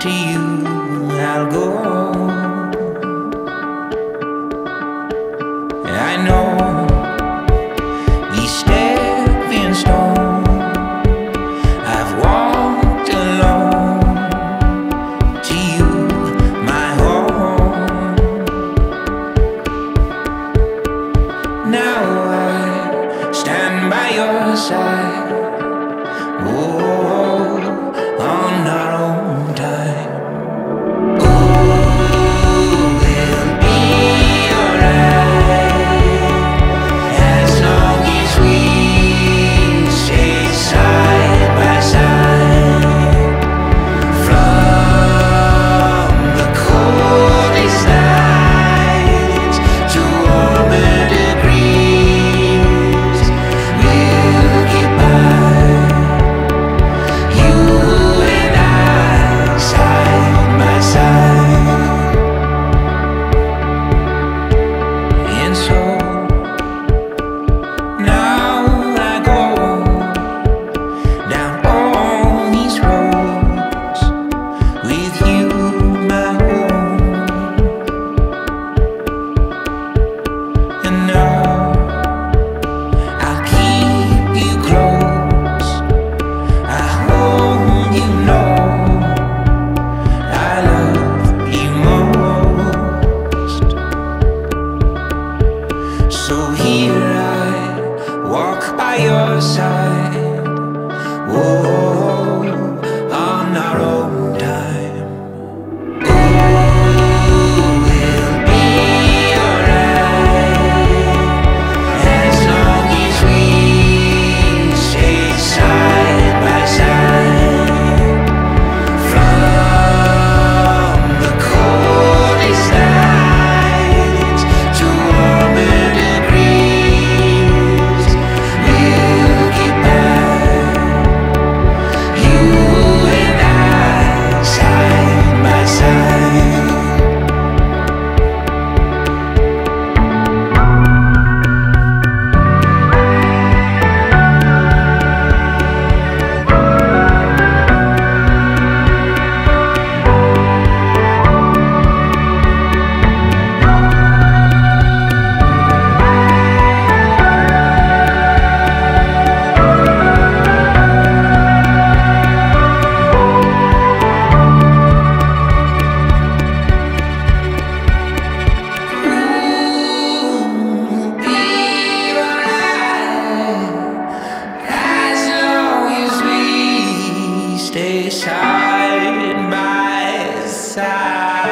to you, I'll go Oh, on our we